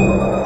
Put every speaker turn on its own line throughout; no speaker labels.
you.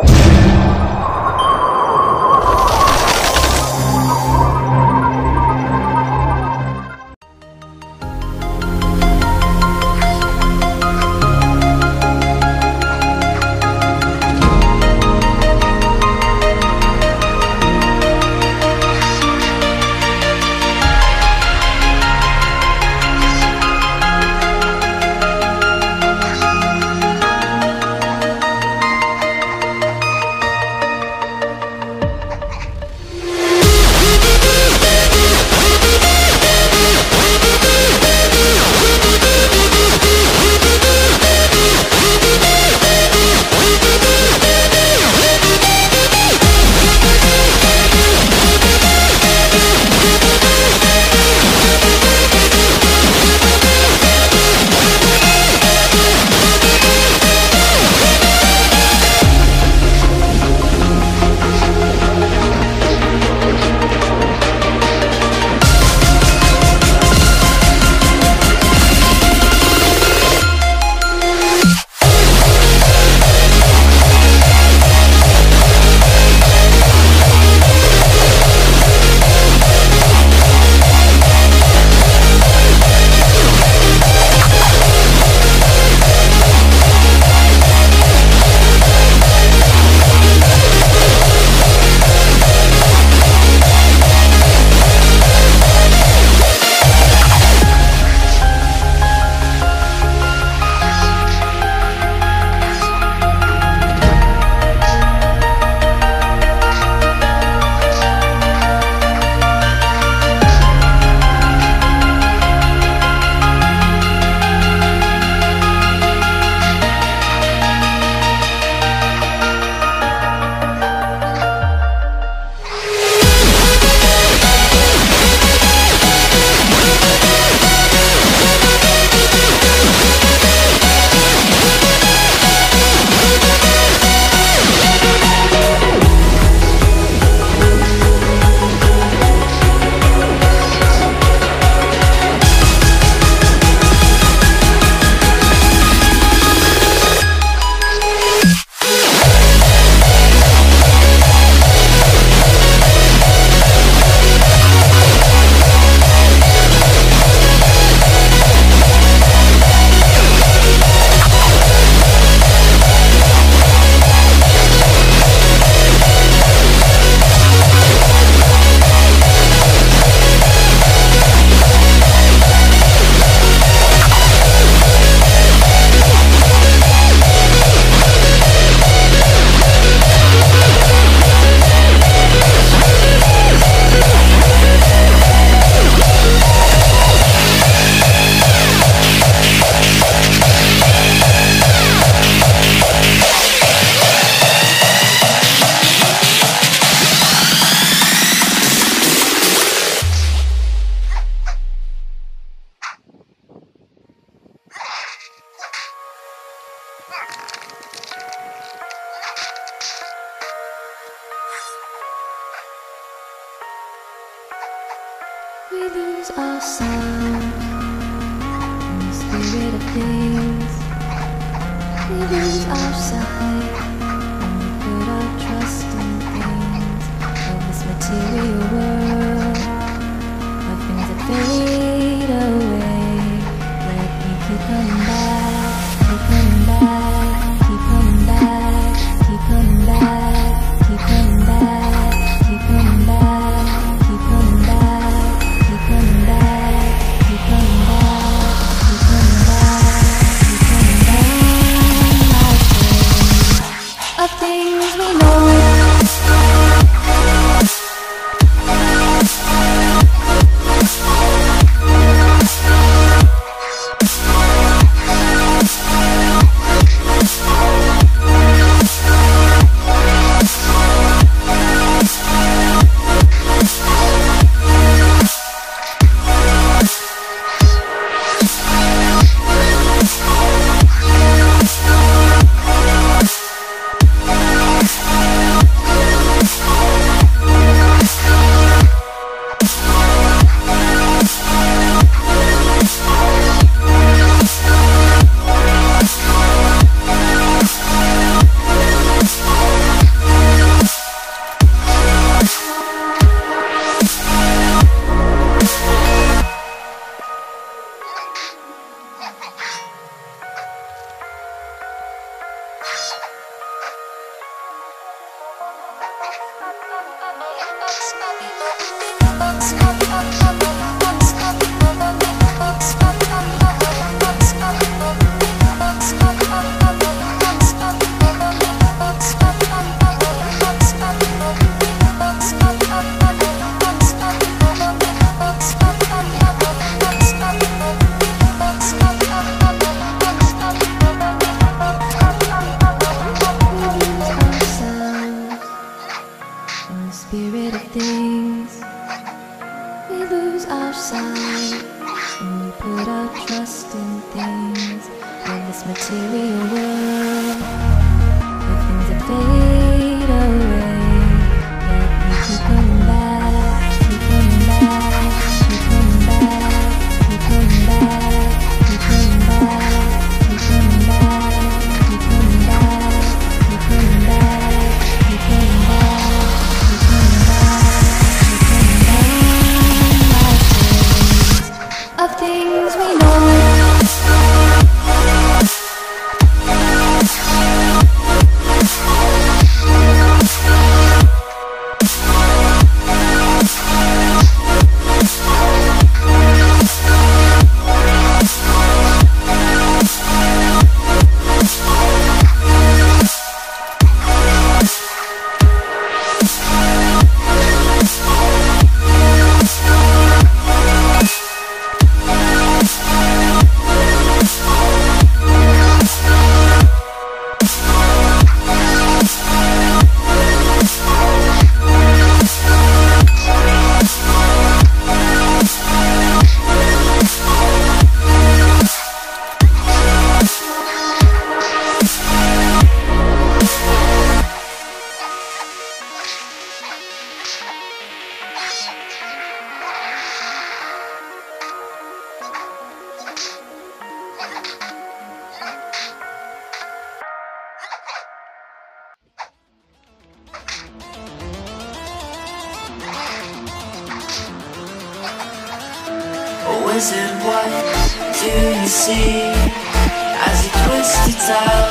It's the spirit of things We our sight lose our sight when we put our trust in things in this material world. Where things are fading.
wizard, what do you see? As you twist the tail